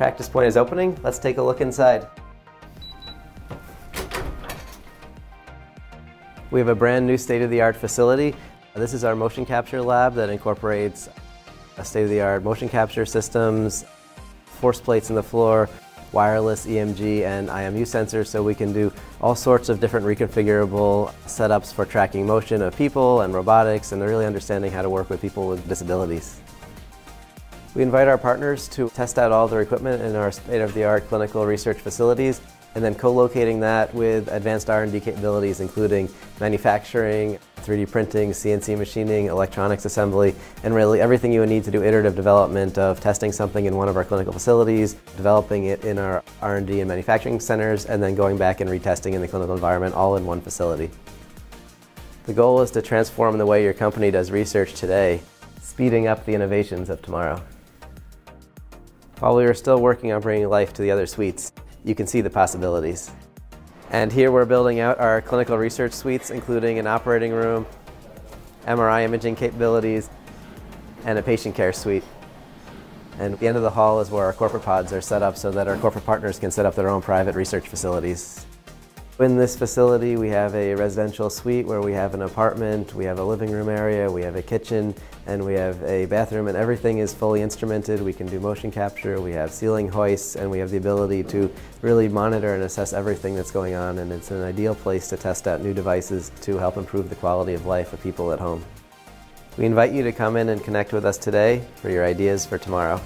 PracticePoint is opening. Let's take a look inside. We have a brand new state-of-the-art facility. This is our motion capture lab that incorporates state-of-the-art motion capture systems, force plates in the floor, wireless EMG and IMU sensors so we can do all sorts of different reconfigurable setups for tracking motion of people and robotics and really understanding how to work with people with disabilities. We invite our partners to test out all their equipment in our state-of-the-art clinical research facilities and then co-locating that with advanced R&D capabilities including manufacturing, 3D printing, CNC machining, electronics assembly, and really everything you would need to do iterative development of testing something in one of our clinical facilities, developing it in our R&D and manufacturing centers, and then going back and retesting in the clinical environment all in one facility. The goal is to transform the way your company does research today, speeding up the innovations of tomorrow. While we are still working on bringing life to the other suites, you can see the possibilities. And here we're building out our clinical research suites, including an operating room, MRI imaging capabilities, and a patient care suite. And the end of the hall is where our corporate pods are set up so that our corporate partners can set up their own private research facilities. In this facility, we have a residential suite where we have an apartment, we have a living room area, we have a kitchen, and we have a bathroom, and everything is fully instrumented. We can do motion capture, we have ceiling hoists, and we have the ability to really monitor and assess everything that's going on, and it's an ideal place to test out new devices to help improve the quality of life of people at home. We invite you to come in and connect with us today for your ideas for tomorrow.